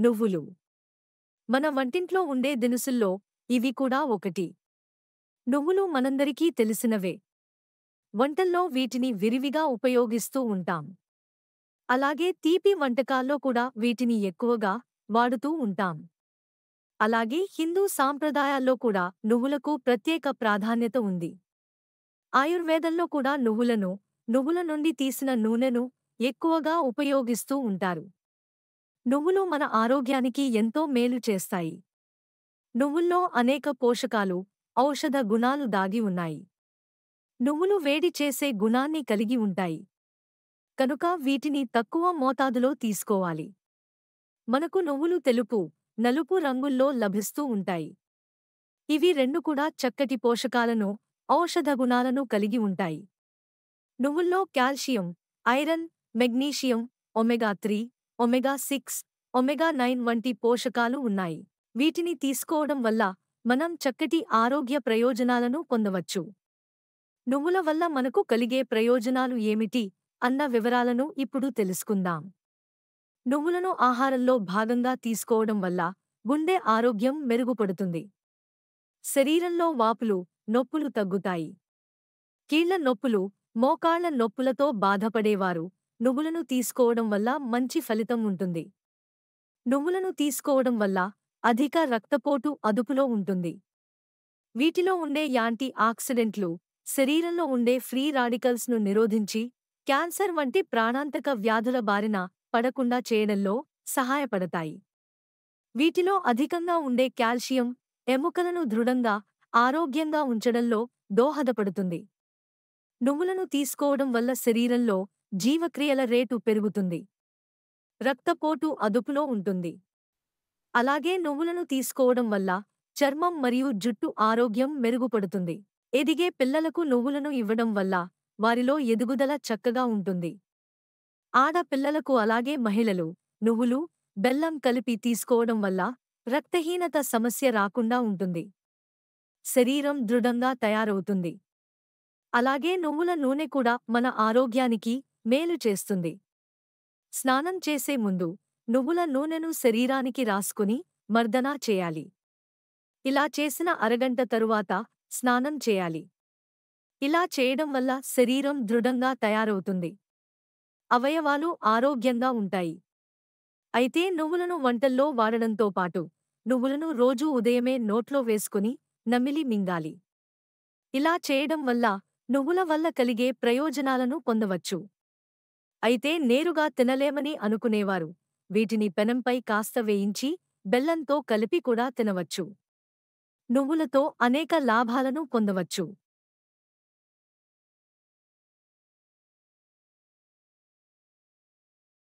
నువ్వులు. మన వంటింట్లో ఉండే దినుసుల్లో ఇవి కూడా ఒకటి. నువ్వులు మనందరికీ తెలిసినవే. వంటల్లో వీటిని విరివిగా ఉపయోగిస్తూ ఉంటాం. అలాగే తీపి వంటకాల్లో కూడా వీటిని ఎక్కువగా వాడుతూ ఉంటాం. అలాగే హిందూ సాంప్రదాయాల్లో కూడా నువ్వులకు ప్రత్యేక ప్రాధాన్యత ఉంది. ఆయుర్వేదంలో కూడా నువ్వులను నువ్వుల నుండి తీసిన నూనెను ఎక్కువగా ఉపయోగిస్తూ ఉంటారు. నువ్వులు మన ఆరోగ్యానికి ఎంతో మేలు చేస్తాయి. నువ్వుల్లో అనేక పోషకాలు ఔషధ గుణాలు దాగి ఉన్నాయి. నువ్వులు వేడి చేసే గుణాన్ని కలిగి ఉంటాయి. కనుక వీటిని తక్కువ మోతాదులో తీసుకోవాలి. మనకు నువ్వులు తెలుపు నలుపు రంగుల్లో లభిస్తూ ఉంటాయి. ఇవి రెండు కూడా చక్కటి పోషకాలను ఔషధ గుణాలను కలిగి ఉంటాయి. నువ్వుల్లో calcium iron magnesium omega three omega six omega nine వంటి పోషకాలు ఉన్నాయి. వీటిని తీసుకోవడం వల్ల మనం చక్కటి ఆరోగ్య ప్రయోజనాలను పొందవచ్చు. నువ్వుల వల్ల మనకు కలిగే ప్రయోజనాలు ఏమిటి? అన్న వివరాలను ఇప్పుడు తెలుసుకుందాం. నువ్వులను ఆహారంలో భాగంగా తీసుకోవడం వల్ల గుండె ఆరోగ్యం మెరుగుపడుతుంది. శరీరంలో వాపులు నొప్పులు తగ్గుతాయి. కీళ్ళ నొప్పులు మోకాళ్ళ నొప్పులతో బాధపడేవారు. నువ్వులను తీసుకోవడం వల్ల మంచి ఫలితం ఉంటుంది. నువ్వులను తీసుకోవడం వల్ల అధిక రక్తపోటు అదుపులో ఉంటుంది. వీటిలో ఉండే యాంటీ ఆక్సిడెంట్లు శరీరంలో ఉండే ఫ్రీ రాడికల్స్ను నిరోధించి క్యాన్సర్ వంటి ప్రాణాంతక వ్యాధుల బారిన పడకుండా చేయడంలో సహాయపడతాయి. వీటిలో అధికంగా ఉండే కాల్షియం ఎముకలను దృఢంగా ఆరోగ్యంగా ఉంచడంలో దోహదపడుతుంది. నువ్వులను తీసుకోవడం వల్ల శరీరంలో జీవక్రియల రేటు పెరుగుతుంది. రక్తపోటు అదుపులో ఉంటుంది. అలాగే నువ్వులను తీసుకోవడం వల్ల చర్మం మరియు జుట్టు ఆరోగ్యం మెరుగుపడుతుంది. ఎదిగే పిల్లలకు నువ్వులను ఇవ్వడం వల్ల వారిలో ఎదుగుదల చక్కగా ఉంటుంది. ఆడపిల్లలకు అలాగే మహిళలు నువ్వులు బెల్లం కలిపి తీసుకోవడం వల్ల రక్తహీనత సమస్య రాకుండా ఉంటుంది. శరీరం దృఢంగా తయారవుతుంది. అలాగే నువ్వుల నూనె కూడా మన ఆరోగ్యానికి మేలు చేస్తుంది. స్నానం చేసే ముందు నువ్వుల నూనెను శరీరానికి రాసుకుని మర్దనా చేయాలి. ఇలా చేసిన అరగంట తరువాత స్నానం చేయాలి. ఇలా చేయడం వల్ల శరీరం దృఢంగా తయారవుతుంది. అవయవాలు ఆరోగ్యంగా ఉంటాయి. అయితే నువ్వులను వంటల్లో వాడడంతో పాటు నువ్వులను రోజూ ఉదయమే నోట్లో వేసుకుని నమిలి మింగాలి. ఇలా చేయడం వల్ల నువ్వుల వల్ల కలిగే ప్రయోజనాలను పొందవచ్చు. అయితే నేరుగా తినలేమని అనుకునేవారు. వీటిని పెనంపై కాస్త వేయించి బెల్లంతో కలిపి కూడా తినవచ్చు. నువ్వులతో అనేక లాభాలను పొందవచ్చు.